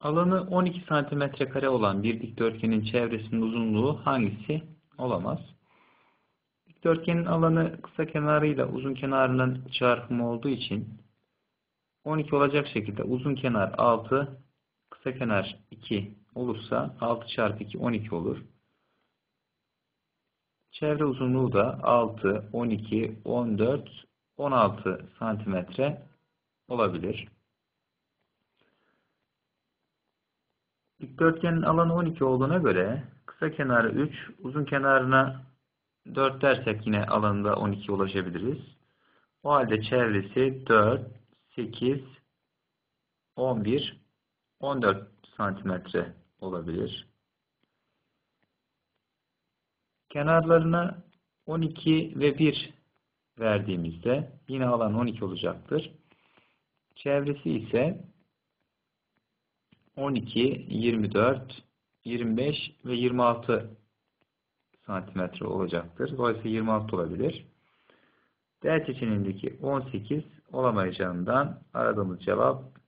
Alanı 12 santimetre kare olan bir dikdörtgenin çevresinin uzunluğu hangisi olamaz? Dikdörtgenin alanı kısa kenarıyla uzun kenarının çarpımı olduğu için 12 olacak şekilde uzun kenar 6, kısa kenar 2 olursa 6 çarpı 2 12 olur. Çevre uzunluğu da 6, 12, 14, 16 santimetre olabilir. Dikdörtgenin alanı 12 olduğuna göre kısa kenarı 3, uzun kenarına 4 dersek yine alanında 12 ulaşabiliriz. O halde çevresi 4, 8, 11, 14 santimetre olabilir. Kenarlarına 12 ve 1 verdiğimizde yine alan 12 olacaktır. Çevresi ise 12, 24, 25 ve 26 santimetre olacaktır. Dolayısıyla 26 olabilir. D seçeneğindeki 18 olamayacağından aradığımız cevap